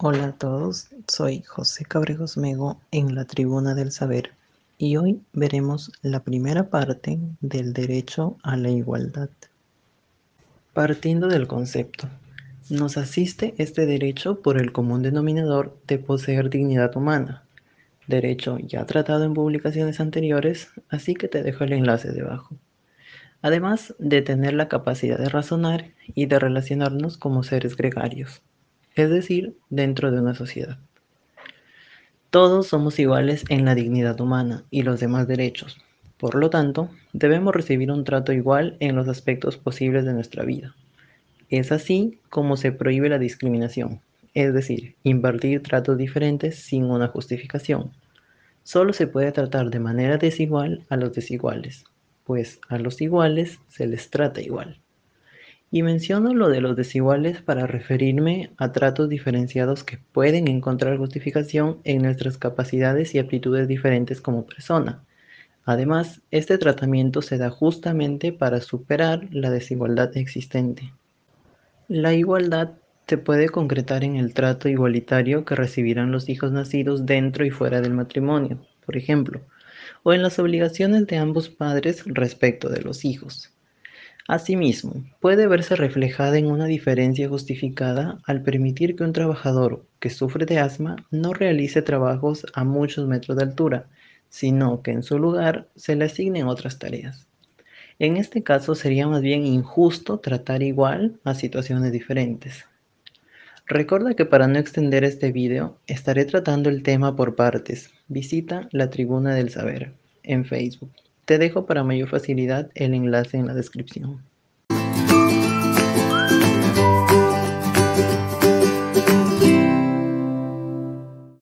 Hola a todos, soy José Cabrejos Mego en la Tribuna del Saber y hoy veremos la primera parte del derecho a la igualdad. Partiendo del concepto, nos asiste este derecho por el común denominador de poseer dignidad humana, derecho ya tratado en publicaciones anteriores, así que te dejo el enlace debajo. Además de tener la capacidad de razonar y de relacionarnos como seres gregarios es decir, dentro de una sociedad. Todos somos iguales en la dignidad humana y los demás derechos. Por lo tanto, debemos recibir un trato igual en los aspectos posibles de nuestra vida. Es así como se prohíbe la discriminación, es decir, impartir tratos diferentes sin una justificación. Solo se puede tratar de manera desigual a los desiguales, pues a los iguales se les trata igual. Y menciono lo de los desiguales para referirme a tratos diferenciados que pueden encontrar justificación en nuestras capacidades y aptitudes diferentes como persona. Además, este tratamiento se da justamente para superar la desigualdad existente. La igualdad se puede concretar en el trato igualitario que recibirán los hijos nacidos dentro y fuera del matrimonio, por ejemplo, o en las obligaciones de ambos padres respecto de los hijos. Asimismo, puede verse reflejada en una diferencia justificada al permitir que un trabajador que sufre de asma no realice trabajos a muchos metros de altura, sino que en su lugar se le asignen otras tareas. En este caso sería más bien injusto tratar igual a situaciones diferentes. Recuerda que para no extender este video, estaré tratando el tema por partes. Visita la Tribuna del Saber en Facebook. Te dejo para mayor facilidad el enlace en la descripción.